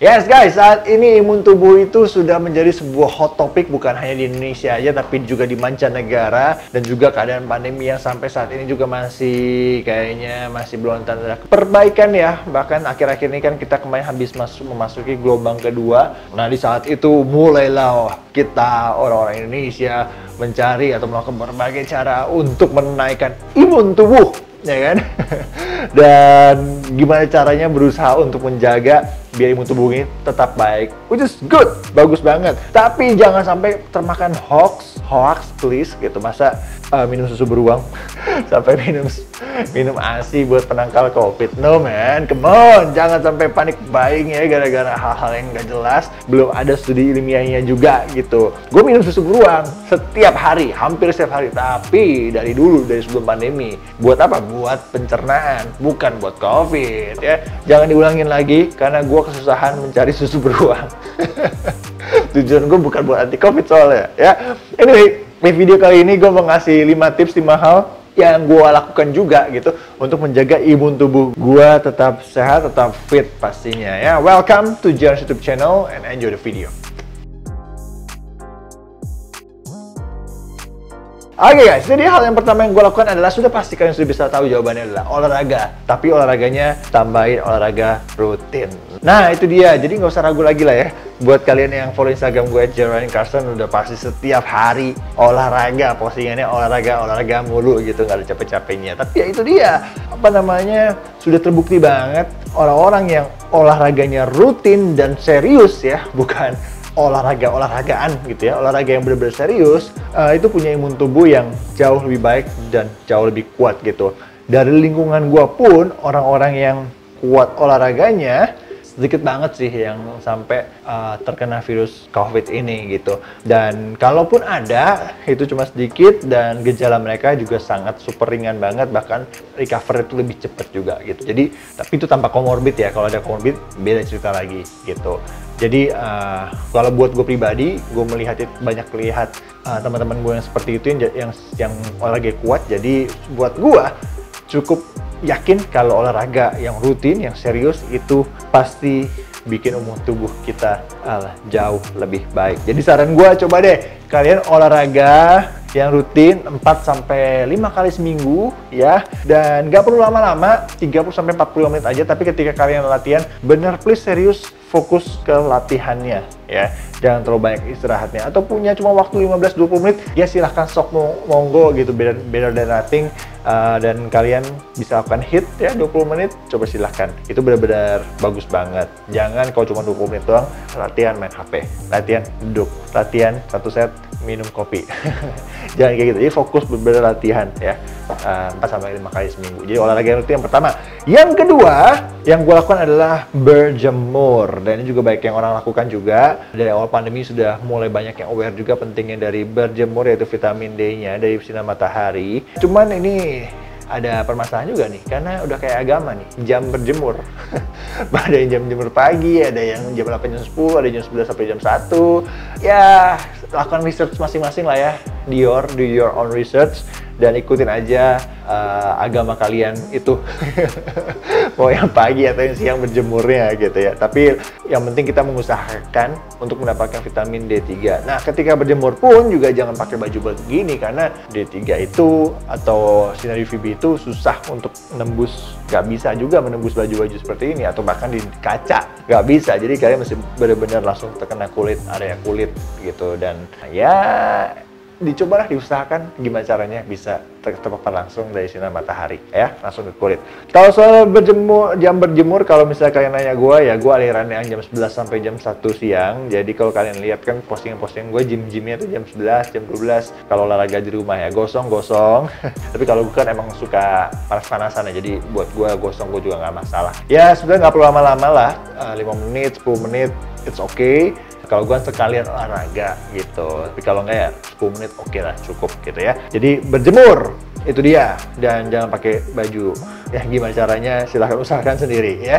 Yes guys, saat ini imun tubuh itu sudah menjadi sebuah hot topic bukan hanya di Indonesia aja tapi juga di mancanegara dan juga keadaan pandemi yang sampai saat ini juga masih kayaknya masih belum tanda perbaikan ya. Bahkan akhir-akhir ini kan kita kemarin habis masuk memasuki gelombang kedua. Nah, di saat itu mulailah kita orang-orang Indonesia mencari atau melakukan berbagai cara untuk menaikkan imun tubuh ya kan? Dan gimana caranya berusaha untuk menjaga biar imun tubuh ini tetap baik, which is good, bagus banget. Tapi jangan sampai termakan hoax, hoax please gitu. Masa uh, minum susu beruang sampai minum minum ASI buat penangkal COVID. No man, come on, jangan sampai panik buying ya gara-gara hal-hal yang nggak jelas. Belum ada studi ilmiahnya juga gitu. Gue minum susu beruang setiap hari, hampir setiap hari. Tapi dari dulu, dari sebelum pandemi. Buat apa? Buat pencernaan, bukan buat COVID ya. Jangan diulangin lagi karena gue kesusahan mencari susu beruang. Tujuan gue bukan buat anti COVID soalnya ya. Anyway, di video kali ini gue mau ngasih 5 tips, 5 hal yang gue lakukan juga gitu untuk menjaga imun tubuh gue tetap sehat, tetap fit pastinya ya. Welcome to Jones YouTube channel and enjoy the video. Oke okay guys, jadi hal yang pertama yang gue lakukan adalah sudah pasti kalian sudah bisa tahu jawabannya adalah olahraga. Tapi olahraganya tambahin olahraga rutin. Nah itu dia, jadi nggak usah ragu lagi lah ya. Buat kalian yang follow Instagram gue Jermaine Carson udah pasti setiap hari olahraga, postingannya olahraga, olahraga mulu gitu, nggak ada capek-capeknya. Tapi ya itu dia, apa namanya, sudah terbukti banget orang-orang yang olahraganya rutin dan serius ya, bukan olahraga olahragaan gitu ya olahraga yang benar-benar serius uh, itu punya imun tubuh yang jauh lebih baik dan jauh lebih kuat gitu. Dari lingkungan gua pun orang-orang yang kuat olahraganya sedikit banget sih yang sampai uh, terkena virus COVID ini gitu. Dan kalaupun ada, itu cuma sedikit dan gejala mereka juga sangat super ringan banget, bahkan recover itu lebih cepat juga gitu. Jadi, tapi itu tanpa komorbid ya. Kalau ada komorbid, beda cerita lagi gitu. Jadi uh, kalau buat gue pribadi, gue melihat banyak lihat uh, teman-teman gue yang seperti itu yang yang, yang olahraga kuat. Jadi buat gue cukup yakin kalau olahraga yang rutin, yang serius itu pasti bikin umur tubuh kita uh, jauh lebih baik. Jadi saran gue coba deh kalian olahraga yang rutin 4 sampai 5 kali seminggu ya. Dan gak perlu lama-lama 30 sampai 40 menit aja. Tapi ketika kalian latihan bener please serius fokus ke latihannya ya. Jangan terlalu banyak istirahatnya. Atau punya cuma waktu 15-20 menit ya silahkan sok monggo gitu. Better, better than nothing uh, dan kalian bisa lakukan hit ya 20 menit coba silahkan. Itu benar-benar bagus banget. Jangan kalau cuma 20 menit doang latihan main HP latihan duduk latihan satu set minum kopi. Jangan kayak gitu. Jadi fokus benar-benar latihan ya. Uh, 4 sampai 5 kali seminggu. Jadi olahraga yang itu yang pertama. Yang kedua yang gue lakukan adalah berjemur. Dan ini juga baik yang orang lakukan juga. Dari awal pandemi sudah mulai banyak yang aware juga pentingnya dari berjemur yaitu vitamin D-nya dari sinar matahari. Cuman ini ada permasalahan juga nih karena udah kayak agama nih jam berjemur. Ada yang jam jemur pagi ada yang jam 8 jam 10 ada jam 11 sampai jam 1 ya lakukan research masing-masing lah ya. Dior do your own research dan ikutin aja uh, agama kalian itu. Mau yang pagi atau yang siang berjemurnya gitu ya. Tapi yang penting kita mengusahakan untuk mendapatkan vitamin D3 nah ketika berjemur pun juga jangan pakai baju begini karena D3 itu atau sinar UVB itu susah untuk menembus. Nggak bisa juga menembus baju-baju seperti ini atau bahkan di kaca. Nggak bisa. Jadi kalian mesti benar-benar langsung terkena kulit area kulit gitu. Dan ya dicobalah diusahakan gimana caranya bisa terpapar langsung dari sinar matahari ya. Langsung ke kulit. Kalau soal berjemur jam berjemur kalau misalnya kalian nanya gue ya gue alirannya yang jam 11 sampai jam 1 siang. Jadi kalau kalian lihat kan postingan-postingan gue gym-gymnya tuh jam 11 jam 12 kalau olahraga di rumah ya gosong-gosong. Tapi kalau gue kan emang suka panas-panasan ya. Jadi buat gue gosong gue juga nggak masalah. Ya sebenarnya nggak perlu lama-lama lah. Uh, 5 menit 10 menit it's okay kalau gue sekalian olahraga gitu. Tapi kalau enggak ya 10 menit oke okay lah cukup gitu ya. Jadi berjemur itu dia. Dan jangan pakai baju. Ya gimana caranya? Silahkan usahakan sendiri ya.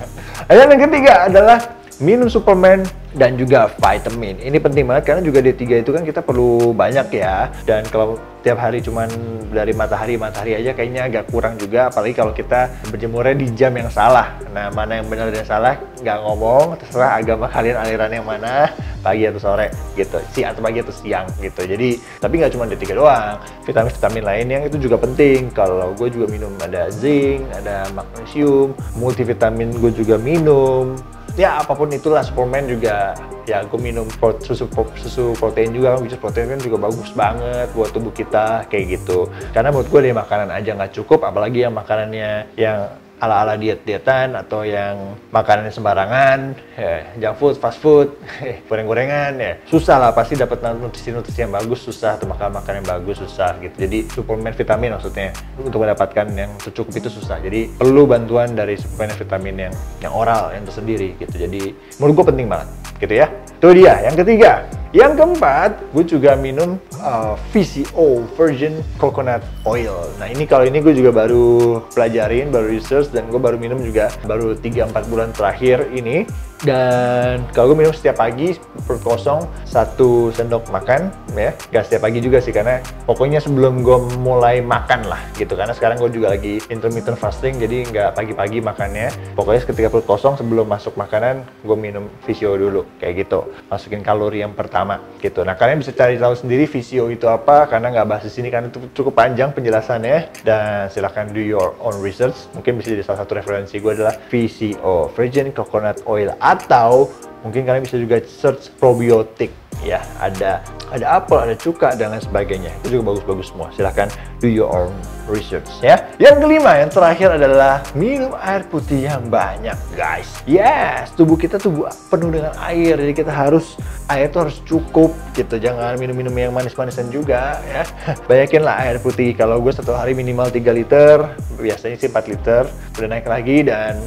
Dan yang ketiga adalah minum suplemen dan juga vitamin. Ini penting banget karena juga D3 itu kan kita perlu banyak ya. Dan kalau tiap hari cuman dari matahari matahari aja kayaknya agak kurang juga apalagi kalau kita berjemurnya di jam yang salah. Nah, mana yang benar dan salah nggak ngomong, terserah agama kalian aliran yang mana, pagi atau sore gitu. Siang atau pagi atau siang gitu. Jadi, tapi nggak cuma D3 doang. Vitamin-vitamin lain yang itu juga penting. Kalau gue juga minum ada zinc, ada magnesium, multivitamin gue juga minum ya apa pun itulah suplemen juga ya gue minum susu susu protein juga kan protein kan juga bagus banget buat tubuh kita kayak gitu. Karena menurut gue dari makanan aja nggak cukup apalagi yang makanannya yang ala-ala diet-dietan atau yang makanannya sembarangan, ya, junk food, fast food, goreng-gorengan, ya susah lah pasti dapat nutrisi-nutrisi yang bagus susah atau makan makan yang bagus susah gitu. Jadi suplemen vitamin maksudnya untuk mendapatkan yang cukup itu susah. Jadi perlu bantuan dari suplemen vitamin yang yang oral yang tersendiri gitu. Jadi menurut gue penting banget gitu ya. Itu dia. Yang ketiga, yang keempat, gue juga minum uh, VCO Virgin Coconut Oil. Nah ini kalau ini gue juga baru pelajarin, baru research dan gue baru minum juga baru 3-4 bulan terakhir ini. Dan kalau gue minum setiap pagi perut kosong satu sendok makan ya. Gak setiap pagi juga sih karena pokoknya sebelum gue mulai makan lah gitu. Karena sekarang gue juga lagi intermittent fasting jadi nggak pagi-pagi makannya. Pokoknya ketika perut kosong sebelum masuk makanan gue minum visio dulu kayak gitu. Masukin kalori yang pertama gitu. Nah kalian bisa cari tahu sendiri visio itu apa karena nggak bahas di sini karena itu cukup panjang penjelasannya. Dan silahkan do your own research. Mungkin bisa jadi salah satu referensi gue adalah VCO Virgin Coconut Oil atau mungkin kalian bisa juga search probiotik. Ya ada ada apel ada cuka dan lain sebagainya. Itu juga bagus-bagus semua. Silahkan do your own research ya. Yang kelima yang terakhir adalah minum air putih yang banyak guys. Yes tubuh kita tubuh penuh dengan air jadi kita harus air itu harus cukup gitu. Jangan minum-minum yang manis-manisan juga ya. Banyakin lah air putih. Kalau gue satu hari minimal 3 liter biasanya sih 4 liter udah naik lagi dan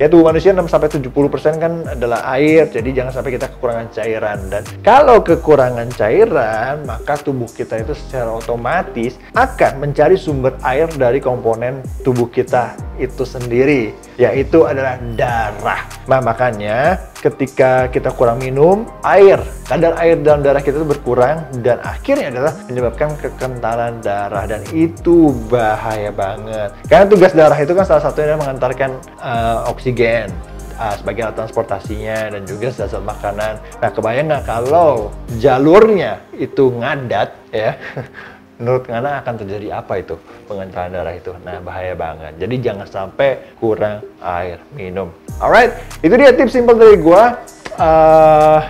ya tubuh manusia 6 sampai 70% kan adalah air. Jadi jangan sampai kita kekurangan cairan. Dan kalau kekurangan cairan, maka tubuh kita itu secara otomatis akan mencari sumber air dari komponen tubuh kita itu sendiri, yaitu adalah darah. Nah, makanya ketika kita kurang minum air, kadar air dalam darah kita berkurang dan akhirnya adalah menyebabkan kekentalan darah dan itu bahaya banget. Karena tugas darah itu kan salah satunya mengantarkan uh, oksigen uh, sebagai alat transportasinya dan juga zat makanan. Nah, kebayang nggak kalau jalurnya itu ngadat ya? menurut Ngana akan terjadi apa itu pengentalan darah itu? Nah bahaya banget. Jadi jangan sampai kurang air minum. Alright, itu dia tips simple dari gua. Uh,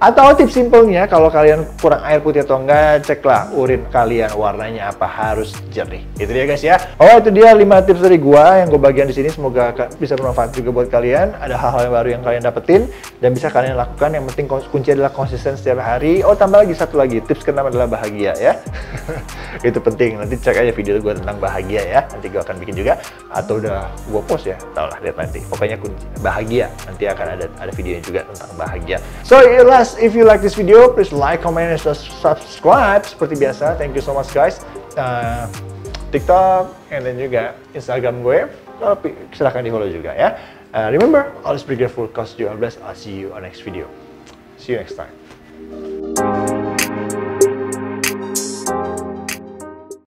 atau tips simpelnya kalau kalian kurang air putih atau enggak, ceklah urin kalian warnanya apa harus jernih. Itu dia guys ya. Oh itu dia 5 tips dari gua yang gue bagian di sini semoga bisa bermanfaat juga buat kalian. Ada hal-hal yang baru yang kalian dapetin dan bisa kalian lakukan. Yang penting kunci adalah konsisten setiap hari. Oh tambah lagi satu lagi tips keenam adalah bahagia ya. itu penting. Nanti cek aja video gue tentang bahagia ya. Nanti gue akan bikin juga atau udah gue post ya. Tau lah lihat nanti. Pokoknya kunci bahagia. Nanti akan ada ada videonya juga tentang bahagia. So last if you like this video, please like, comment, and subscribe. Seperti biasa, thank you so much guys. Uh, TikTok, and then juga Instagram gue. Tapi silahkan di follow juga ya. Uh, remember, always be grateful cause you are blessed. I'll see you on next video. See you next time.